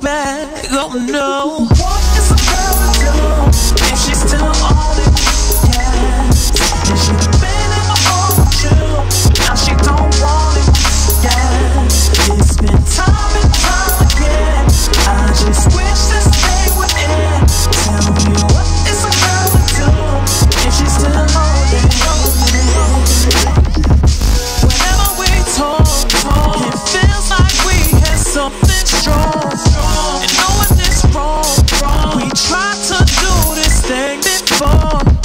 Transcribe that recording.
back, oh no. What is? phone.